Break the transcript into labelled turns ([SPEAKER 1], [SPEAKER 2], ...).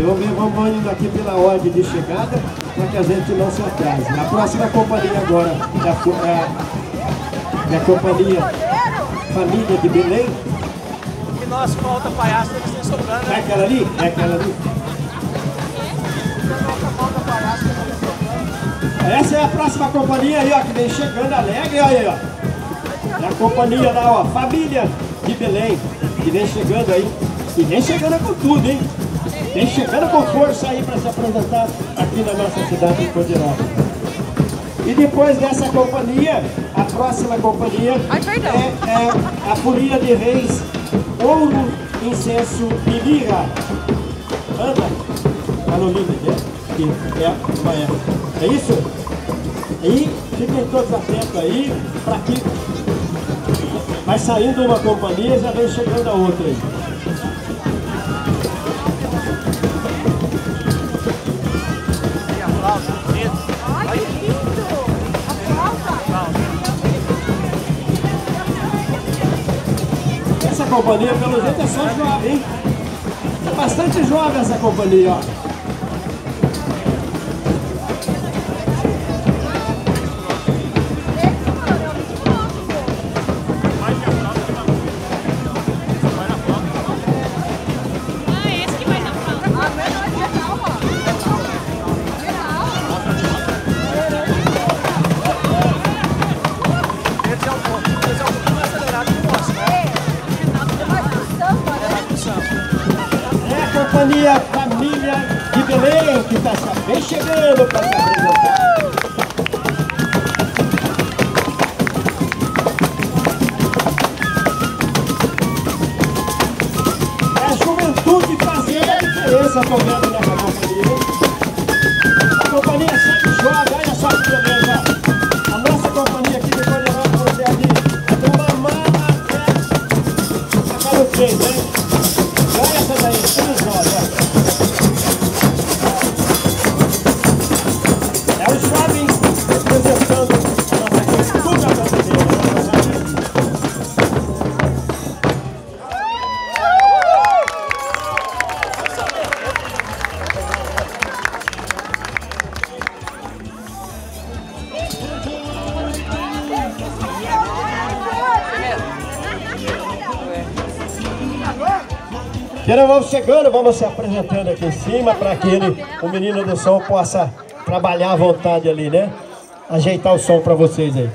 [SPEAKER 1] Eu vamos indo aqui pela ordem de chegada para que a gente não se atrase. A próxima companhia agora é a, é a companhia Família de Belém.
[SPEAKER 2] E nós falta palhaço eles têm sobrando.
[SPEAKER 1] É aquela ali? É aquela ali? Essa é a próxima companhia aí, ó, que vem chegando alegre, aí, ó. É a companhia lá, ó, Família de Belém, que vem chegando aí. E vem chegando com tudo, hein? Vem chegando com força aí para se apresentar aqui na nossa cidade de Codirópolis. E depois dessa companhia, a próxima companhia
[SPEAKER 3] Ai,
[SPEAKER 1] é, é a Folia de Reis, Ouro, Incenso e Lira. Anda, Carolina? Que é, vai, é. é isso? E fiquem todos atentos aí, para que vai saindo uma companhia já vem chegando a outra aí. Companhia, pelo jeito, é só jovem, hein? É bastante jovem essa companhia, ó. Companhia Família de Belém que está bem chegando para se apresentar. É a juventude fazendo a diferença, tô vendo nessa companhia. A companhia sempre jovem, Queira, vamos chegando, vamos se apresentando aqui em cima para que ele, o menino do som possa trabalhar à vontade ali, né? Ajeitar o som para vocês aí.